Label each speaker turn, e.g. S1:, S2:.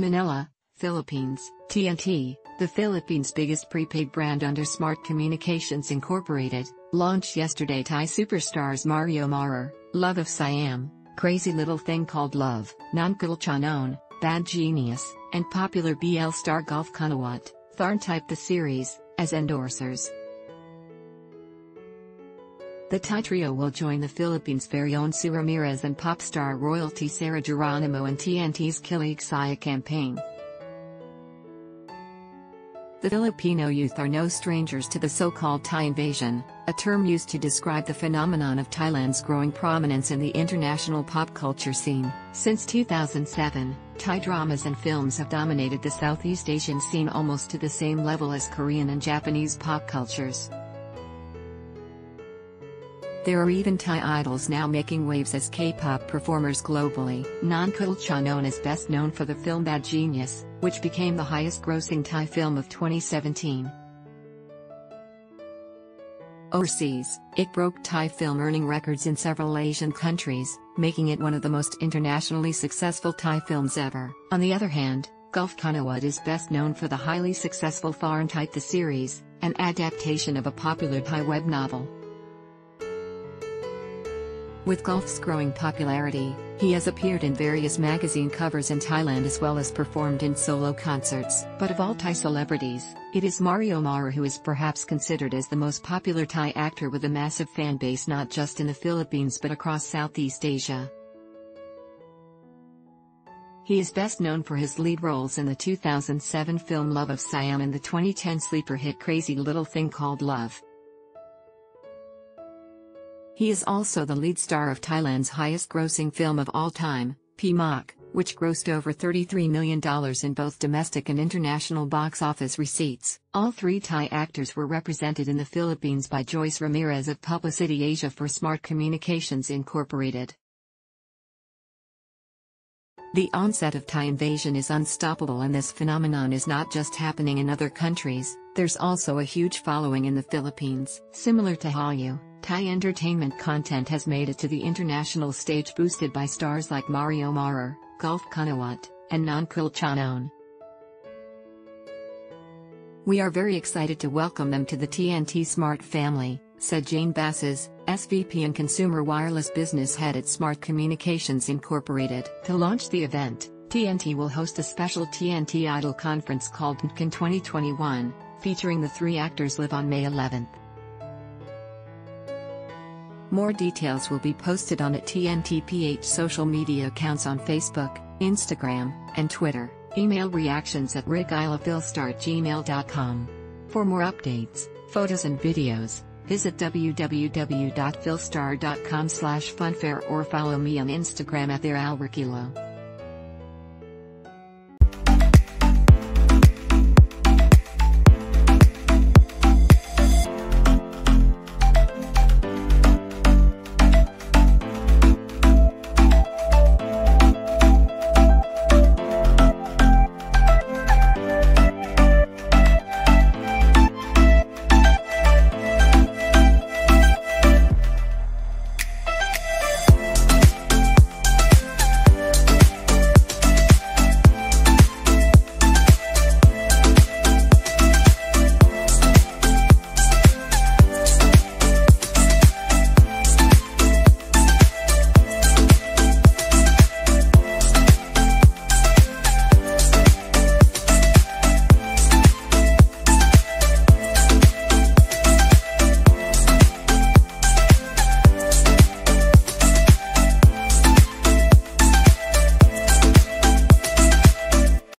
S1: Manila, Philippines, TNT, the Philippines' biggest prepaid brand under Smart Communications Incorporated, launched yesterday Thai superstars Mario Maurer, Love of Siam, Crazy Little Thing Called Love, Nonkul Chanon, Bad Genius, and popular BL star Gulf Kanawat, Tharn Type the series, as endorsers. The Thai trio will join the Philippines' very own Sue Ramirez and pop star royalty Sarah Geronimo in TNT's Kilig Saya campaign. The Filipino youth are no strangers to the so-called Thai invasion, a term used to describe the phenomenon of Thailand's growing prominence in the international pop culture scene. Since 2007, Thai dramas and films have dominated the Southeast Asian scene almost to the same level as Korean and Japanese pop cultures. There are even Thai idols now making waves as K-pop performers globally. Nonkul Chanon is best known for the film Bad Genius, which became the highest-grossing Thai film of 2017. Overseas, it broke Thai film earning records in several Asian countries, making it one of the most internationally successful Thai films ever. On the other hand, Gulf Kanawat is best known for the highly successful Tharn Type the series, an adaptation of a popular Thai web novel. With Gulf's growing popularity, he has appeared in various magazine covers in Thailand as well as performed in solo concerts. But of all Thai celebrities, it is Mario Maurer who is perhaps considered as the most popular Thai actor with a massive fan base not just in the Philippines but across Southeast Asia. He is best known for his lead roles in the 2007 film Love of Siam and the 2010 sleeper hit Crazy Little Thing Called Love. He is also the lead star of Thailand's highest-grossing film of all time, Pee Mak, which grossed over $33 million in both domestic and international box office receipts. All three Thai actors were represented in the Philippines by Joyce Ramirez of Publicity Asia for Smart Communications Incorporated. The onset of Thai invasion is unstoppable and this phenomenon is not just happening in other countries, there's also a huge following in the Philippines. Similar to Hallyu, Thai entertainment content has made it to the international stage boosted by stars like Mario Maurer, Gulf Kanawat, and Nonkul Chanon. We are very excited to welcome them to the TNT Smart family, said Jane Basas, SVP and Consumer Wireless Business Head at Smart Communications Incorporated. To launch the event, TNT will host a special TNT Idol conference called NCAN 2021, featuring the three actors live on May 11th. More details will be posted on at TNTPH social media accounts on Facebook, Instagram, and Twitter. Email reactions at rickylophilstar@gmail.com. For more updates, photos and videos, visit www.philstar.com slash funfare or follow me on Instagram at their